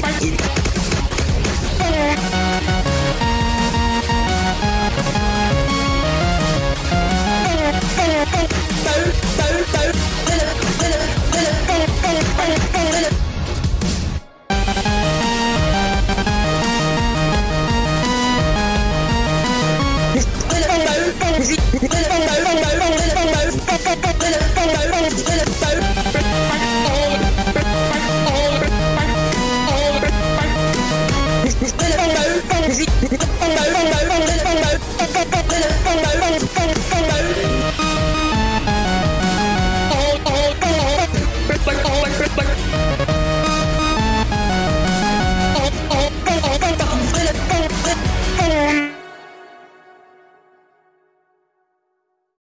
Bye. 你快来！过来！过来！